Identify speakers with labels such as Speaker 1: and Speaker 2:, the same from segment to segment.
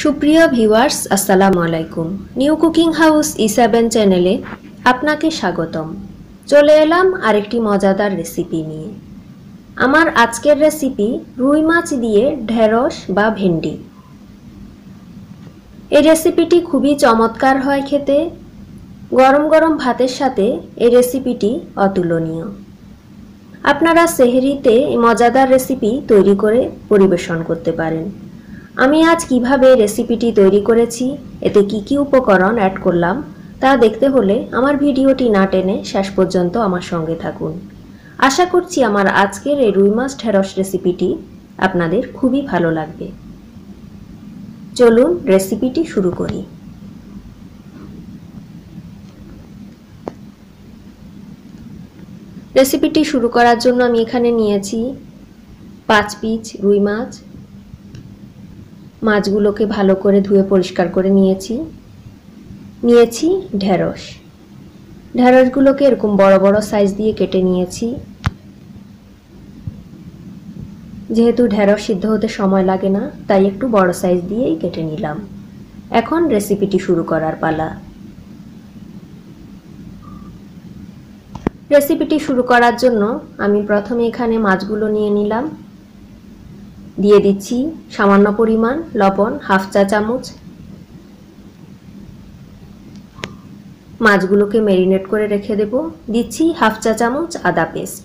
Speaker 1: সুপ্রিয় ভিউয়ার্স, আসসালামু আলাইকুম। New cooking house E seven চ্যানেলে আপনাকে স্বাগতম। চলে এলাম আরেকটি মজাদার রেসিপি নিয়ে। আমার আজকের রেসিপি রুই মাছ দিয়ে ঢেঁড়স বা ভেন্ডি। এই রেসিপিটি খুবই চমৎকার হয় খেতে। গরম গরম ভাতের সাথে এই রেসিপিটি অতুলনীয়। আপনারা সেহরিতে মজাদার রেসিপি তৈরি করে পরিবেশন করতে পারেন। আমি আজ কীভাবে রেসিপিটি তৈরি করেছি, এতে কি কি উপকরণ অ্যাড করলাম, তা দেখতে হলে আমার ভিডিওটি না টেনে শেষ পর্যন্ত আমার সঙ্গে থাকুন। আশা করছি আমার আজকের এই রুই মাছ ঢেঁড়স রেসিপিটি আপনাদের খুবই ভালো লাগবে। চলুন রেসিপিটি শুরু করি। রেসিপিটি শুরু করার জন্য আমি এখানে নিয়েছি পাঁচ পিচ রুই মাছ মাছগুলোকে ভালো করে ধুয়ে পরিষ্কার করে নিয়েছি। নিয়েছি ঢেঁড়স। ঢেঁড়সগুলোকে এরকম বড় বড় সাইজ দিয়ে কেটে নিয়েছি। যেহেতু ঢেঁড়স সিদ্ধ হতে সময় লাগে না, তাই একটু বড় সাইজ দিয়েই কেটে নিলাম। এখন রেসিপিটি শুরু করার পালা। রেসিপিটি শুরু করার জন্য আমি প্রথমে এখানে মাছগুলো নিয়ে নিলাম। দিয়ে দিচ্ছি সামান্য পরিমাণ লবণ, হাফ চা চামচ। মাছগুলোকে ম্যারিনেট করে রেখে দেব। দিচ্ছি হাফ চা চামচ আদা পেস্ট।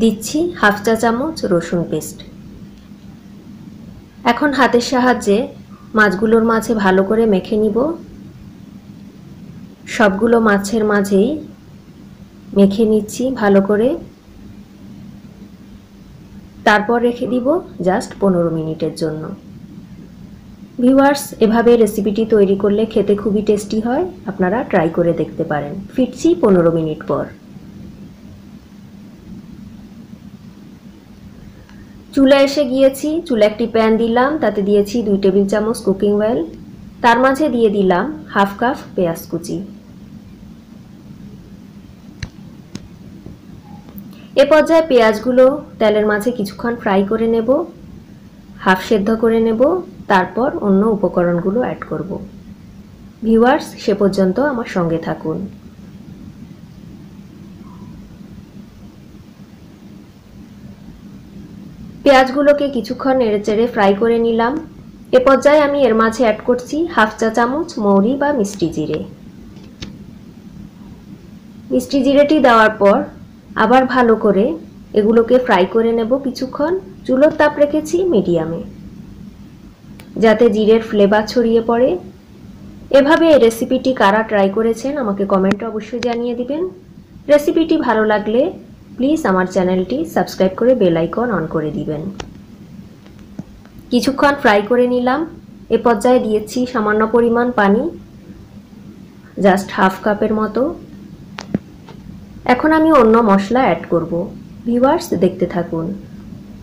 Speaker 1: দিচ্ছি হাফ চা চামচ রসুন পেস্ট। এখন হাতের সাহায্যে মাছগুলোর মাঝে ভালো করে মেখে নিব। সবগুলো মাছের মাঝেই মেখে নিচ্ছি ভালো করে। তারপর রেখে দিব জাস্ট পনেরো মিনিটের জন্য। ভিউয়ার্স এভাবে রেসিপিটি তৈরি করলে খেতে খুবই টেস্টি হয়, আপনারা ট্রাই করে দেখতে পারেন। ফিরছি পনেরো মিনিট পর। চুলা এসে গিয়েছি, চুলা একটি প্যান দিলাম, তাতে দিয়েছি দুই টেবিল চামচ কুকিং অয়েল তার মাঝে দিয়ে দিলাম হাফ কাপ পেঁয়াজ কুচি। এ পর্যায়ে পেঁয়াজগুলো তেলের মাঝে কিছুক্ষণ ফ্রাই করে নেব, হাফ সেদ্ধ করে নেব, তারপর অন্য উপকরণগুলো অ্যাড করব। ভিউয়ার্স, সে পর্যন্ত আমার সঙ্গে থাকুন। পেঁয়াজগুলোকে কিছুক্ষণ নেড়েচেড়ে ফ্রাই করে নিলাম। এ পর্যায়ে আমি এর মাঝে অ্যাড করছি হাফ চা চামচ মৌরি বা মিষ্টি জিরে। মিষ্টি জিরেটি দেওয়ার পর আবার ভালো করে এগুলোকে ফ্রাই করে নেব কিছুক্ষণ। চুলোর তাপ রেখেছি মিডিয়ামে, যাতে জিরের ফ্লেভার ছড়িয়ে পড়ে। এভাবে এই রেসিপিটি কারা ট্রাই করেছেন আমাকে কমেন্টে অবশ্যই জানিয়ে দিবেন। রেসিপিটি ভালো লাগলে প্লিজ আমার চ্যানেলটি সাবস্ক্রাইব করে বেল আইকন অন করে দিবেন। কিছুক্ষণ ফ্রাই করে নিলাম। এ পর্যায়ে দিয়েছি সামান্য পরিমাণ পানি জাস্ট হাফ কাপের মতো। এখন আমি অন্য মশলা অ্যাড করব। ভিউয়ার্স দেখতে থাকুন।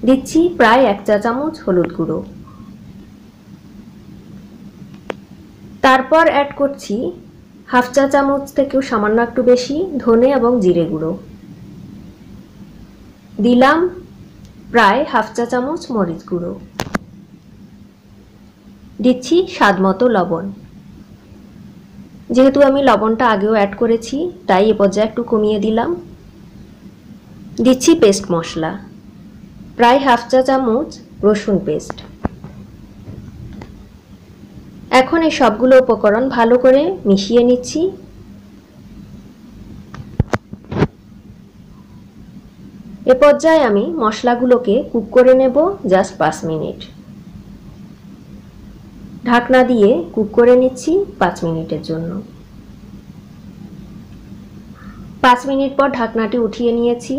Speaker 1: দিচ্ছি প্রায় এক চা চামচ হলুদ গুঁড়ো। তারপর অ্যাড করছি হাফ চা চামচ থেকেও সামান্য একটু বেশি ধনে এবং জিরে গুঁড়ো। দিলাম প্রায় হাফ চা চামচ মরিচ গুঁড়ো। দিচ্ছি স্বাদ মতো লবণ। যেহেতু আমি লবণটা আগেও অ্যাড করেছি, তাই এ পর্যায়ে একটু কমিয়ে দিলাম। দিচ্ছি পেস্ট মশলা। প্রায় হাফ চা চামচ রসুন পেস্ট এখন এই সবগুলো উপকরণ ভালো করে মিশিয়ে নিচ্ছি। এ পর্যায়ে আমি মশলাগুলোকে কুক করে নেব জাস্ট পাঁচ মিনিট। ঢাকনা দিয়ে কুক করে নিচ্ছি পাঁচ মিনিটের জন্য। পাঁচ মিনিট পর ঢাকনাটি উঠিয়ে নিয়েছি।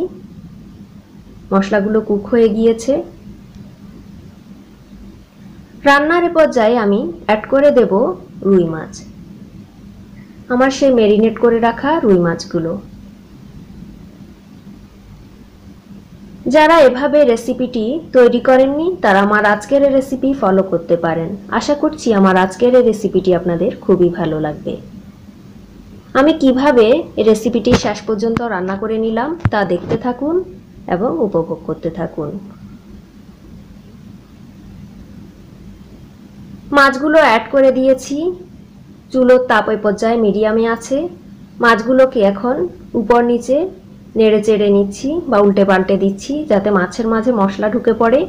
Speaker 1: মশলাগুলো কুক হয়ে গিয়েছে। রান্নার পর্যায়ে আমি অ্যাড করে দেব রুই মাছ। আমার সেই ম্যারিনেট করে রাখা রুই মাছগুলো। যারা এভাবে রেসিপিটি তৈরি করেননি, তারা আমার আজকের রেসিপি ফলো করতে পারেন। আশা করছি আমার আজকের রেসিপিটি আপনাদের খুবই ভালো লাগবে। আমি কীভাবে রেসিপিটি শেষ পর্যন্ত রান্না করে নিলাম, তা দেখতে থাকুন এবং উপভোগ করতে থাকুন। মাছগুলো অ্যাড করে দিয়েছি। চুলোর তাপ ওই পর্যায়ে মিডিয়ামে আছে। মাছগুলোকে এখন উপর নিচে নেড়ে চেড়ে নিচ্ছি বা উল্টে পাল্টে দিচ্ছি যাতে মাছের মাঝে মশলা ঢুকে পড়ে।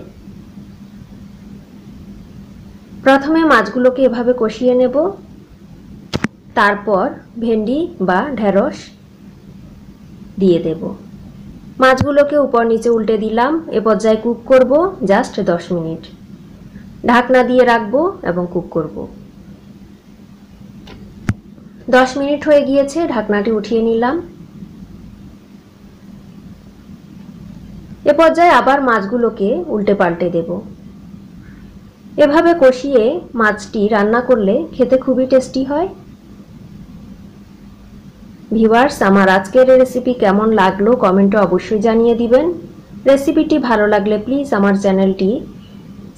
Speaker 1: প্রথমে মাছগুলোকে এভাবে কষিয়ে নেব। তারপর ভেন্ডি বা ঢেঁড়স দিয়ে দেব। মাছগুলোকে উপর নিচে উল্টে দিলাম, এ পর্যায়ে কুক করব জাস্ট দশ মিনিট। ঢাকনা দিয়ে রাখব এবং কুক করব। দশ মিনিট হয়ে গিয়েছে, ঢাকনাটি উঠিয়ে নিলাম। এ পর্যায়ে আবার মাছগুলোকে উল্টে পাল্টে দেব। এভাবে কষিয়ে মাছটি রান্না করলে খেতে খুবই টেস্টি হয়। ভিউয়ার্স, আমার আজকের রেসিপি কেমন লাগল কমেন্টে অবশ্যই জানিয়ে দিবেন। রেসিপিটি ভালো লাগলে প্লিজ আমার চ্যানেলটি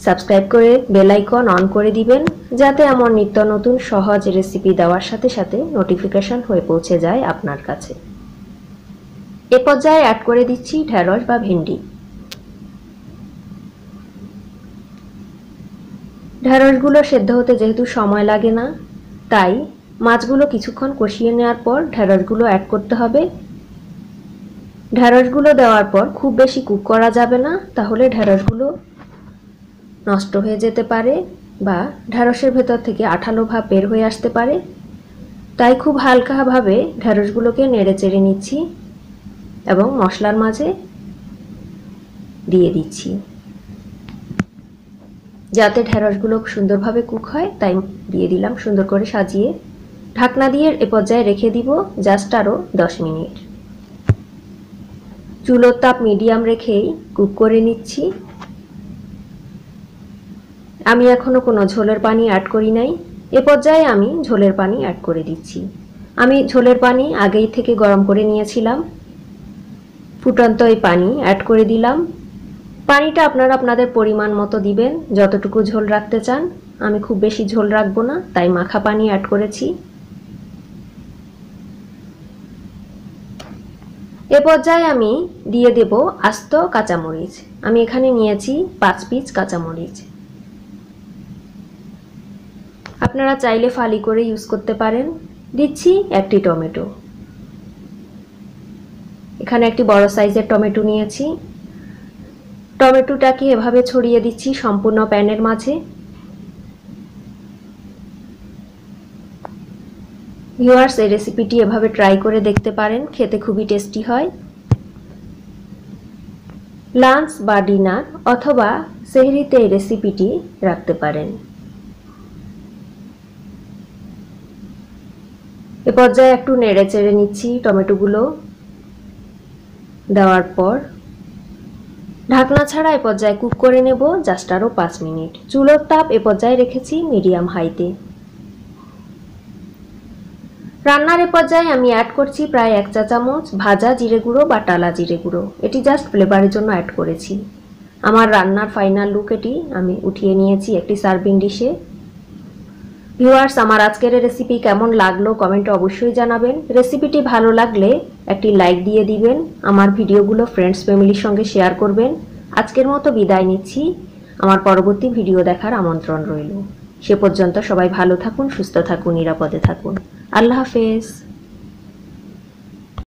Speaker 1: সাবস্ক্রাইব করে বেল আইকন অন করে দিবেন, যাতে আমার নিত্য নতুন সহজ রেসিপি দেওয়ার সাথে সাথে নোটিফিকেশন হয়ে পৌঁছে যায় আপনার কাছে। এ পর্যায়ে অ্যাড করে দিচ্ছি ঢেঁড়স বা ভেন্ডি। ঢেঁড়সগুলো সেদ্ধ হতে যেহেতু সময় লাগে না, তাই মাছগুলো কিছুক্ষণ কষিয়ে নেওয়ার পর ঢেঁড়সগুলো অ্যাড করতে হবে। ঢেঁড়সগুলো দেওয়ার পর খুব বেশি কুক করা যাবে না, তাহলে ঢেঁড়সগুলো নষ্ট হয়ে যেতে পারে বা ঢ্যাঁড়সের ভেতর থেকে আঠালো ভাব বের হয়ে আসতে পারে। তাই খুব হালকাভাবে ঢ্যাঁড়সগুলোকে নেড়ে চেড়ে নিচ্ছি। এবং মশলার মাঝে দিয়ে দিচ্ছি। যাতে ঢ্যাঁড়সগুলো সুন্দরভাবে কুক হয়, তাই দিয়ে দিলাম। সুন্দর করে সাজিয়ে ঢাকনা দিয়ে এ পর্যায়ে রেখে দিব জাস্ট আরও দশ মিনিট। চুলোর তাপ মিডিয়াম রেখেই কুক করে নিচ্ছি। আমি এখনও কোনো ঝোলের পানি অ্যাড করি নাই। এ পর্যায়ে আমি ঝোলের পানি অ্যাড করে দিচ্ছি। আমি ঝোলের পানি আগেই থেকে গরম করে নিয়েছিলাম। ফুটন্ত এই পানি অ্যাড করে দিলাম। পানিটা আপনারা আপনাদের পরিমাণ মতো দিবেন। যতটুকু ঝোল রাখতে চান। আমি খুব বেশি ঝোল রাখব না, তাই মাখা পানি অ্যাড করেছি। এ পর্যায়ে আমি দিয়ে দেব আস্ত কাঁচামরিচ। আমি এখানে নিয়েছি পাঁচ পিস কাঁচামরিচ। আপনারা চাইলে ফালি করে ইউজ করতে পারেন। দিচ্ছি একটি টমেটো। এখানে একটি বড় সাইজের টমেটো নিয়েছি। টমেটোটাকে এভাবে ছড়িয়ে দিচ্ছি সম্পূর্ণ প্যানের মাঝে। ভিউয়ার্স, এই রেসিপিটি এভাবে ট্রাই করে দেখতে পারেন, খেতে খুবই টেস্টি হয়। লাঞ্চ বা ডিনার অথবা সেহরিতে এই রেসিপিটি রাখতে পারেন। এ পর্যায়ে একটু নেড়ে চেড়ে নিচ্ছি টমেটোগুলো। দেওয়ার পর ঢাকনা ছাড়া এ পর্যায়ে কুক করে নেব জাস্ট আরও পাঁচ মিনিট। চুলোর তাপ এ পর্যায়ে রেখেছি মিডিয়াম হাইতে রান্নার এ পর্যায়ে আমি অ্যাড করছি প্রায় এক চা চামচ ভাজা জিরে গুঁড়ো বা টালা জিরে গুঁড়ো। এটি জাস্ট ফ্লেভারের জন্য অ্যাড করেছি। আমার রান্নার ফাইনাল লুক এটি। আমি উঠিয়ে নিয়েছি একটি সার্ভিং ডিশে ভিউয়ার্স, আমার আজকের রেসিপি কেমন লাগল কমেন্টে অবশ্যই জানাবেন। রেসিপিটি ভালো লাগলে একটি লাইক দিয়ে দিবেন, আমার ভিডিওগুলো ফ্রেন্ডস ফ্যামিলির সঙ্গে শেয়ার করবেন। আজকের মতো বিদায় নিচ্ছি। আমার পরবর্তী ভিডিও দেখার আমন্ত্রণ রইল। সে পর্যন্ত সবাই ভালো থাকুন, সুস্থ থাকুন, নিরাপদে থাকুন। আল্লাহ হাফেজ।